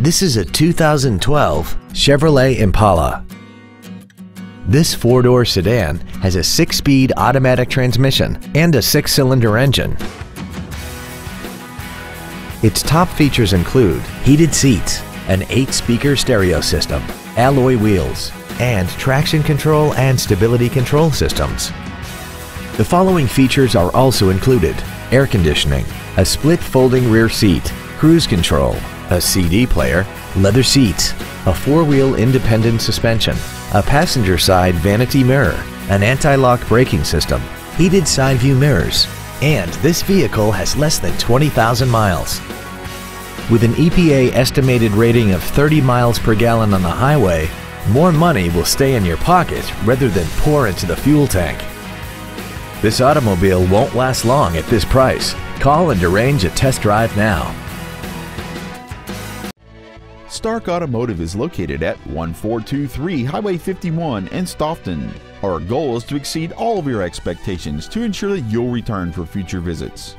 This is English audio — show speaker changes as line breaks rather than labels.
This is a 2012 Chevrolet Impala. This four-door sedan has a six-speed automatic transmission and a six-cylinder engine. Its top features include heated seats, an eight-speaker stereo system, alloy wheels, and traction control and stability control systems. The following features are also included air conditioning, a split folding rear seat, cruise control, a CD player, leather seats, a four-wheel independent suspension, a passenger side vanity mirror, an anti-lock braking system, heated side view mirrors, and this vehicle has less than 20,000 miles. With an EPA estimated rating of 30 miles per gallon on the highway, more money will stay in your pocket rather than pour into the fuel tank. This automobile won't last long at this price. Call and arrange a test drive now.
Stark Automotive is located at 1423 Highway 51 in Stoughton. Our goal is to exceed all of your expectations to ensure that you'll return for future visits.